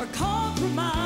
or compromise.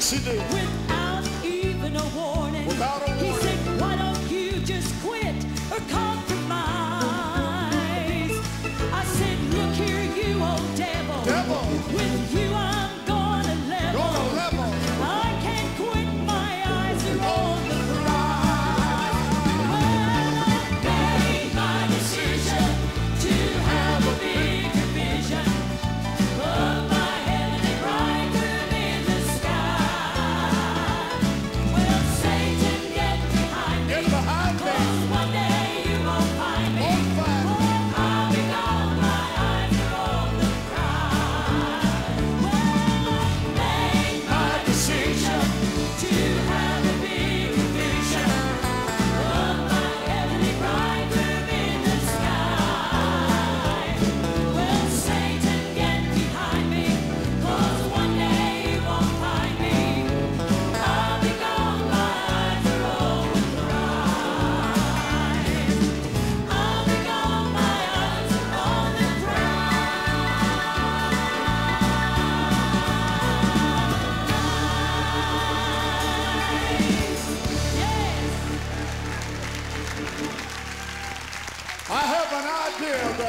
Yes, he.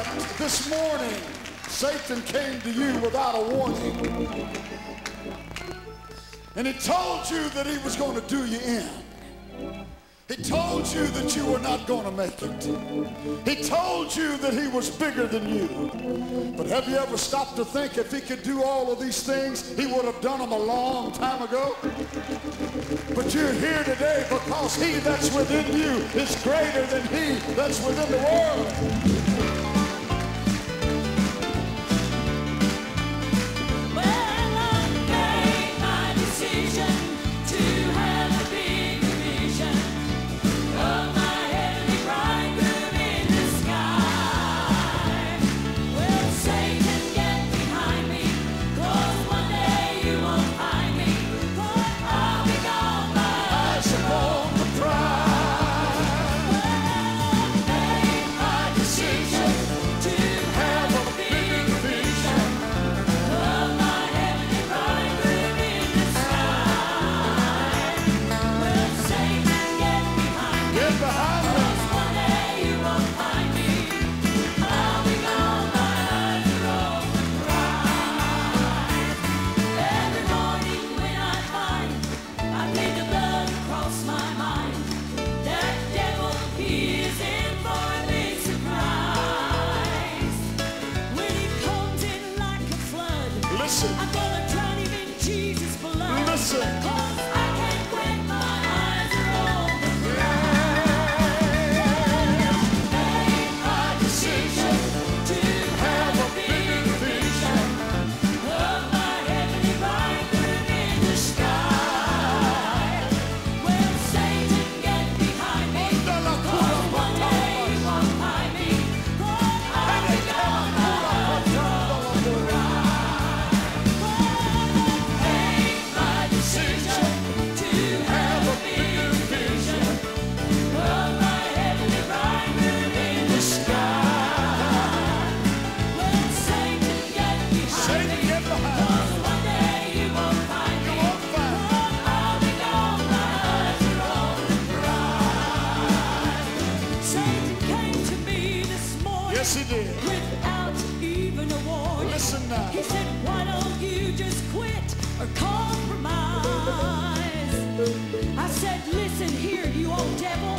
that this morning Satan came to you without a warning. And he told you that he was going to do you in. He told you that you were not going to make it. He told you that he was bigger than you. But have you ever stopped to think if he could do all of these things, he would have done them a long time ago? But you're here today because he that's within you is greater than he that's within the world.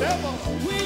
devil. We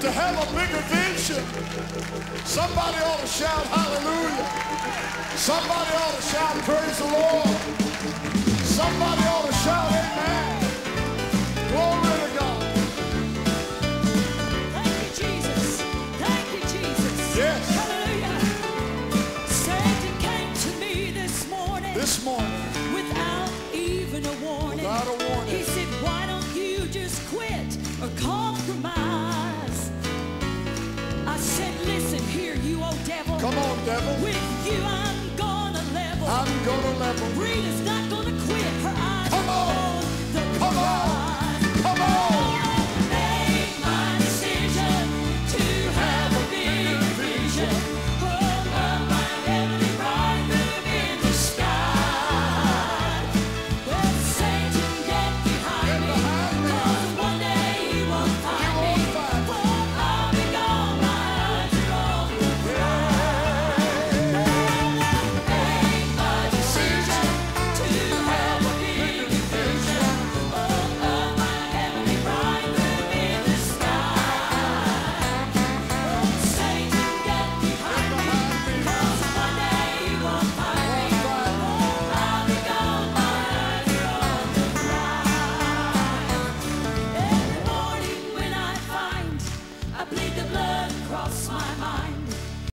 to have a bigger vision. Somebody ought to shout hallelujah. Somebody ought to shout praise the Lord. Somebody ought to shout amen. Glory to God. Thank you, Jesus. Thank you, Jesus. Yes. Hallelujah. Came to me this morning. This morning. Without even a warning. Come on, devil. With you, I'm gonna level. I'm gonna level.